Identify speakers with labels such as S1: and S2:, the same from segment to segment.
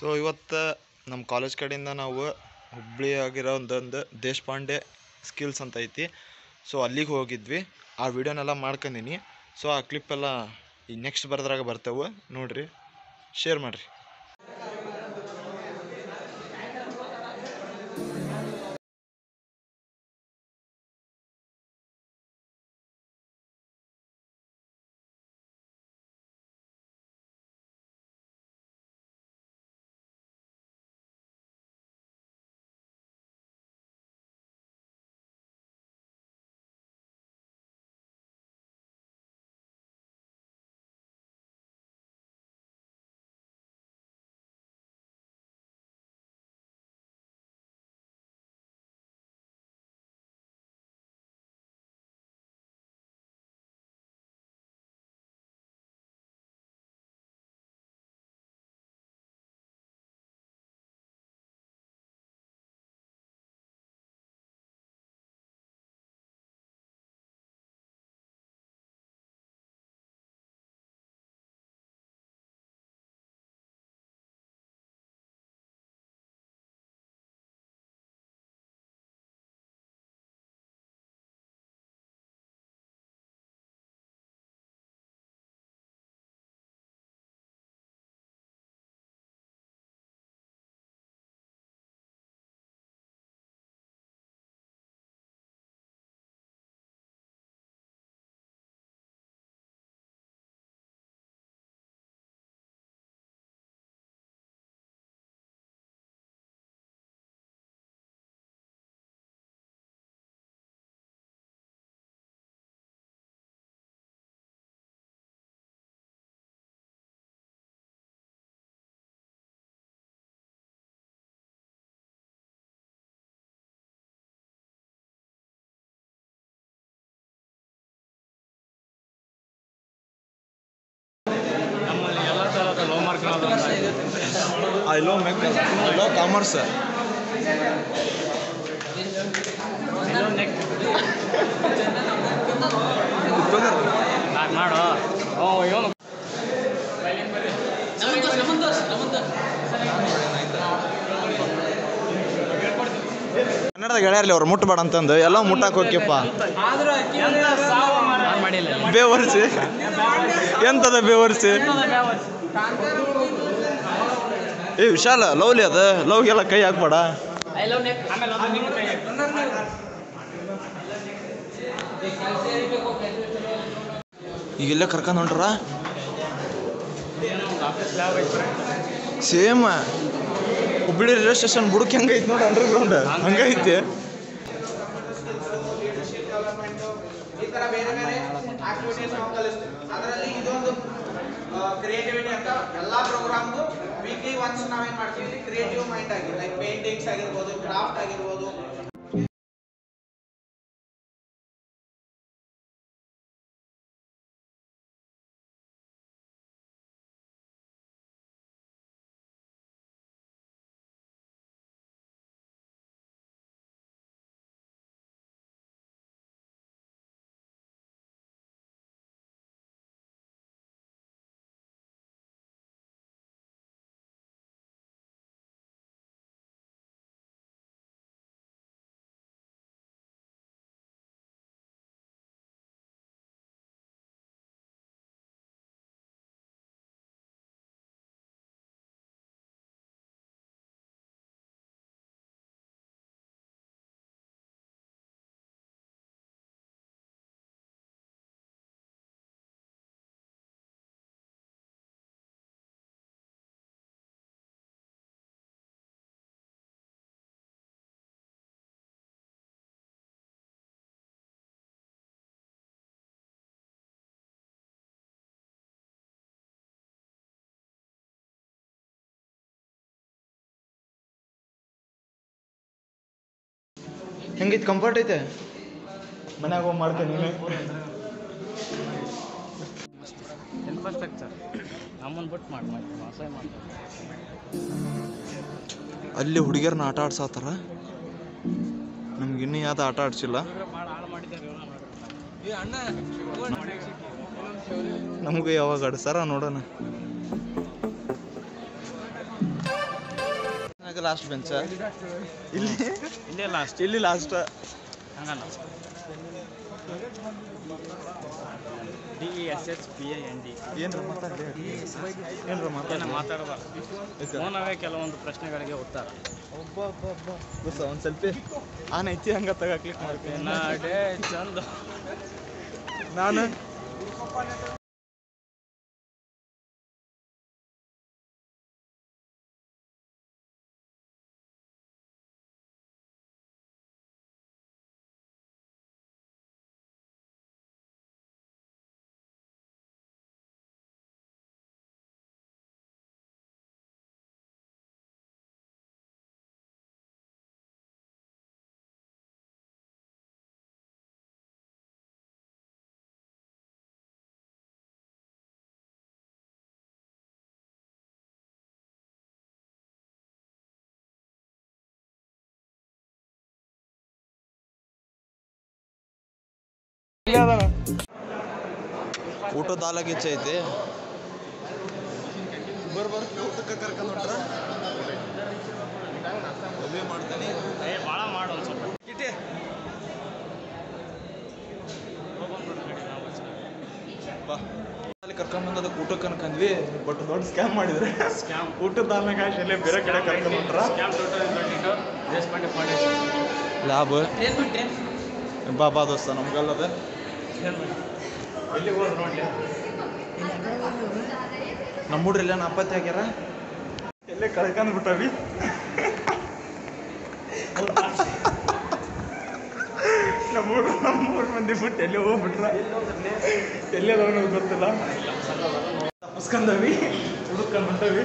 S1: So ಇವತ್ತು ನಮ್ಮ college ಕಡೆಯಿಂದ ನಾವು ಹುಬ್ಬಳ್ಳಿ ಆಗಿರೋ ಒಂದೊಂದು ದೇಶಪಾಂಡೆ ಸ್ಕಿಲ್ಸ್ ಅಂತ ಐತಿ. ಸೊ ಅಲ್ಲಿಗೆ ಹೋಗಿದ್ವಿ. ಆ ವಿಡಿಯೋನೆಲ್ಲ ಮಾಡ್ಕೊಂಡಿನಿ ಸೊ ಆ ಕ್ಲಿಪ್ಪೆಲ್ಲ ಈ ನೆಕ್ಸ್ಟ್ ಬರೋದ್ರಾಗ ಬರ್ತವೆ. ನೋಡಿರಿ. ಶೇರ್ ಮಾಡಿರಿ.
S2: Low
S1: I love mech I love commerce
S2: ಮಾಡು ಓ
S1: ಕನ್ನಡದಾಗ ಹೇಳ್ಯಾರ್ಲಿ ಅವ್ರು ಮುಟ್ಟಬೇಡ ಅಂತಂದು ಎಲ್ಲ ಮುಟ್ಟಕ್ಕೆ ಹೋಗ್ಯಪ್ಪ. ಬೇವರ್ಸಿ. ಎಂತದ ಬೇವರ್ಸಿ? ಏ ವಿಶಾಲ ಲವ್ಲಿ ಅದ. ಲವ್ಗೆಲ್ಲ ಕೈ ಹಾಕ್ಬೇಡ.
S2: ಐ ಲವ್ ನೆಕ್ ಆಮೇಲೆ ಅದು ನಿಮ್ಮ ಕೈ
S1: ಈಗ ಇಲ್ಲೇ ಕರ್ಕೊಂಡು ಹೊಂಟ್ರ? ಸೇಮ್ ಹುಬ್ಬಳ್ಳಿ ರೈಲ್ವೆ ಸ್ಟೇಷನ್ ಬುಡಕ್ ಹೆಂಗೈತಿ ನೋಡಿ ಅಂಡರ್ ಗ್ರೌಂಡ್ ಹಂಗೈತಿ
S3: ಈ ತರ ಬೇರೆ ಬೇರೆ ಆಕ್ಟಿವಿಟೀಸ್ ನಾವು ಕಲಿಸ್ತೀವಿ. ಅದರಲ್ಲಿ ಕ್ರಿಯೇಟಿವಿಟಿ ಅಂತ ಎಲ್ಲಾ ಪ್ರೋಗ್ರಾಮ್ಗೂ ವೀಕ್ಲಿ ಒನ್ಸ್ ನಾವೇನ್ ಮಾಡ್ತೀವಿ ಕ್ರಿಯೇಟಿವ್ ಮೈಂಡ್ ಆಗಿ ಲೈಕ್ ಪೇಂಟಿಂಗ್ಸ್ ಆಗಿರ್ಬೋದು ಕ್ರಾಫ್ಟ್ ಆಗಿರ್ಬೋದು
S1: ಹೆಂಗೈತಿ ಕಂಫರ್ಟ್ ಐತೆ? ಮನ್ಯಾಗ ಹೋಗಿ ಮಾಡ್ತೀನಿ ಅಲ್ಲಿ ಹುಡುಗಿಯರನ್ನ ಆಟ ಆಡ್ಸತ್ತಾರ ನಮ್ಗೆ ಇನ್ನೂ ಯಾವ್ದು ಆಟ ಆಡ್ಸಿಲ್ಲ. ನಮಗೂ ಯಾವಾಗ ಆಡಿಸ್ತಾರ ನೋಡೋಣ. ಲಾಸ್ಟ್ ಬೆಂಚ ಇಲ್ಲಿ?
S2: ಇಲ್ಲೇ ಲಾಸ್ಟ್
S1: ಇಲ್ಲಿ ಲಾಸ್ಟ್
S2: ಹಂಗಲ್ಲ. D E S H P A N D
S1: ಏನ್ರ ಮಾತಾಡ್ಲಿ? ಏನ್ರ
S2: ಏನು ಮಾತಾಡಬಾರ್ದು ಮೌನವೇ ಕೆಲವೊಂದು ಪ್ರಶ್ನೆಗಳಿಗೆ ಉತ್ತರ.
S1: ಒಬ್ಬ ಒಬ್ಬ ಒಬ್ಬ ಬಸ್ ಒಂದು ಸೆಲ್ಫಿ ಆನ್ ಐತಿ ಹಂಗ ತಗ ಕ್ಲಿಕ್ ಮಾಡ್ತೀನಿ.
S2: ನಾಡೆ ಚಂದ.
S1: ನಾನು? ಊಟದ ಆಲಗಿಚ್ಚೆ ಐತಿ. ಬರ್ ಬರ್ ಊಟಕ್ಕೆ ಕರ್ಕೊಂಡು ಹೊಂಟ್ರ? ಮದುವೆ ಮಾಡ್ತೀನಿ.
S2: ಏ ಭಾಳ ಮಾಡು ಒಂದು ಸ್ವಲ್ಪ.
S1: ಇಟ್ಟೆ. ಬಾ. ಅಲ್ಲಿ ಕರ್ಕೊಂಡ್ ಬಂದ ಅದಕ್ಕೆ ಊಟಕ್ಕೆ ಅನ್ಕಂದ್ವಿ ಬಟ್ ದೊಡ್ಡ ಸ್ಕ್ಯಾಮ್ ಮಾಡಿದ್ರೆ.
S2: ಸ್ಕ್ಯಾಮ್
S1: ಊಟದ ಅಲ್ಲೇ ಬೇರೆ ಕಡೆ ಕರ್ಕೊಂಡ್ ಹೊಂಟ್ರ. ಬಾ ಬಾ ದೋಸ್ತ ನಮ್ಗಲ್ಲದ.
S2: ಎಲ್ಲಿ ಹೋದ್ರು ನೋಡಿ
S1: ನಮ್ಮ ಹುಡ್ರೆಲ್ಲ ನಾಪತ್ತೆ ಆಗ್ಯಾರ? ಎಲ್ಲೇ ಕಳ್ಕೊಂಡ್ ಬಿಟ್ಟವಿ. ನಮ್ಮ ಊರು ಮಂದಿ ಬಿಟ್ಟು ಎಲ್ಲಿ ಹೋಗ್ಬಿಟ್ರ? ಎಲ್ಲೇ ಗೊತ್ತಿಲ್ಲ. ತಪ್ಪಿಸ್ಕೊಂಡವಿ ಹುಡುಕ್ಕೊಂಡ್ಬಿಟ್ಟವಿ ಹೊಂಟವಿ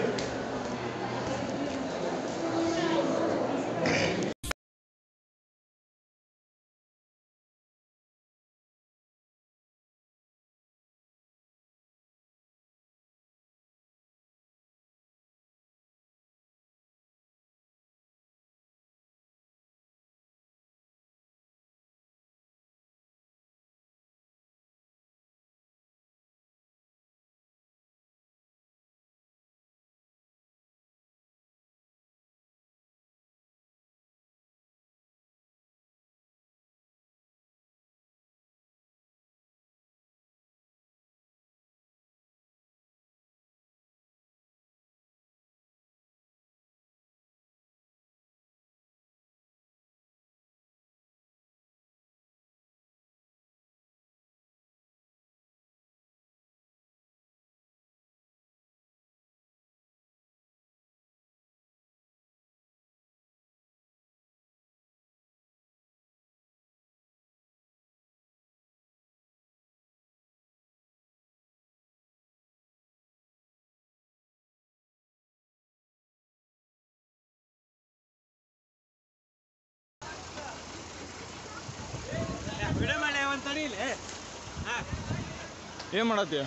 S1: ಏನ್ ಮಾಡತ್ತೀಯ?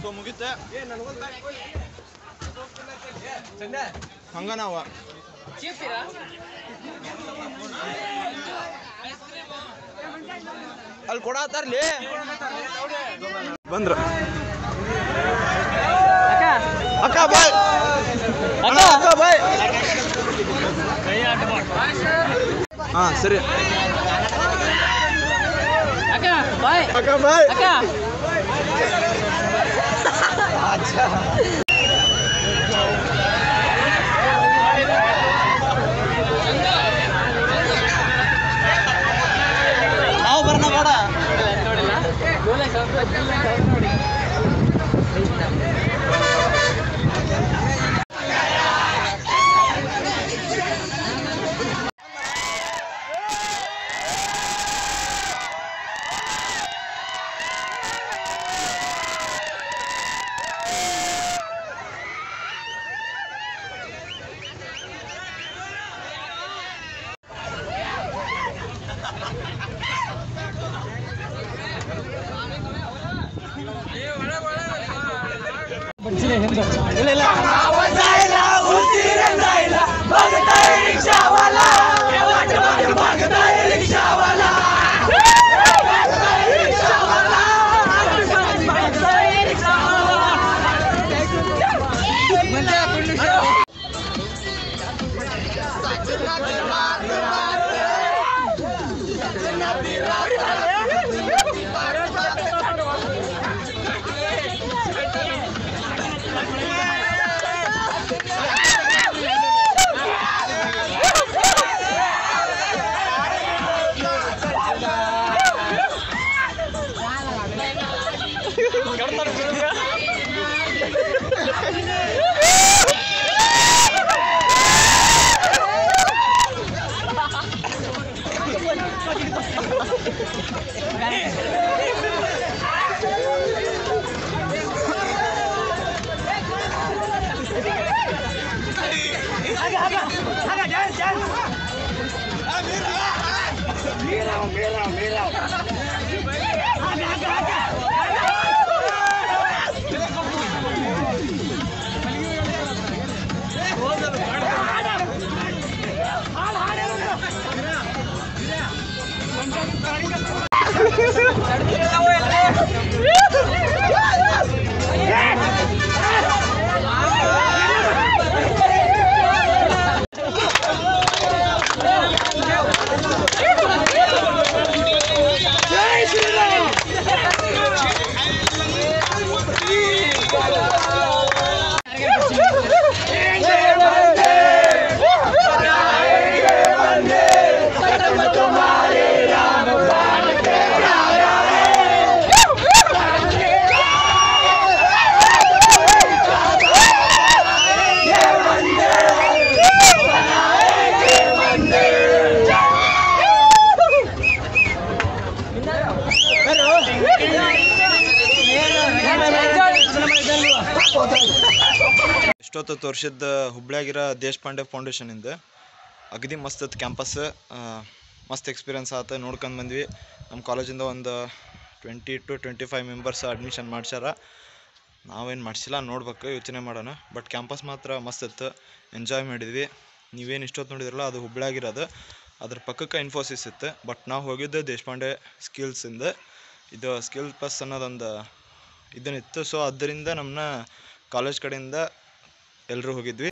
S1: ಸೊ ಮುಗಿತೆ ಹಂಗ ನಾವ? ಅಲ್ಲಿ ಕೊಡತ್ತಾರ್ಲಿ ಬಂದ್ರ. ಅಕ್ಕ. ಬಾಯ್. ಅಕ್ಕ ಬಾಯ್
S2: ಕೈ ಆಟ ಮಾಡು
S1: ಹಾ ಸರಿ.
S2: ಅಕ್ಕ ಬಾಯ್.
S1: ಅಕ್ಕ ಬಾಯ್.
S2: ಅಕ್ಕ.
S1: ನಾವು ಬರೋಣ ಬೇಡ.
S4: lên lên lên.
S1: ಎಷ್ಟೊತ್ತು ತೋರಿಸಿದ್ದ ಹುಬ್ಳ್ಯಾಗಿರೋ ದೇಶಪಾಂಡೆ ಫೌಂಡೇಶನಿಂದ ಅಗದಿ ಮಸ್ತ್ ಕ್ಯಾಂಪಸ್ ಮಸ್ತ್ ಎಕ್ಸ್ಪೀರಿಯನ್ಸ್ ಆತ. ನೋಡ್ಕೊಂಡು ಬಂದ್ವಿ. ನಮ್ಮ ಕಾಲೇಜಿಂದ ಒಂದು twenty to twenty five members admission ಮಾಡ್ಸ್ಯಾರ. ನಾವೇನು ಮಾಡಿಸಿಲ್ಲ, ನೋಡ್ಬೇಕು, ಯೋಚನೆ ಮಾಡೋಣ. ಬಟ್ ಕ್ಯಾಂಪಸ್ ಮಾತ್ರ ಮಸ್ತ್ ಇತ್ತು ಎಂಜಾಯ್ ಮಾಡಿದ್ವಿ. ನೀವೇನು ಇಷ್ಟೊತ್ತು ನೋಡಿದ್ರಲ್ಲ, ಅದು ಹುಬ್ಳ್ಯಾಗಿರೋದು. ಅದ್ರ ಪಕ್ಕಕ್ಕೆ ಇನ್ಫೋಸಿಸ್ ಇತ್ತು. ಬಟ್ ನಾವು ಹೋಗಿದ್ದು ದೇಶಪಾಂಡೆ ಸ್ಕಿಲ್ಸಿಂದ ಇದು ಸ್ಕಿಲ್ ಪ್ಲಸ್ ಅನ್ನೋದೊಂದು ಇದನ್ನಿತ್ತು ಸೊ ಅದರಿಂದ ನಮ್ಮನ್ನ ಕಾಲೇಜ್ ಕಡೆಯಿಂದ ಎಲ್ಲರೂ ಹೋಗಿದ್ವಿ.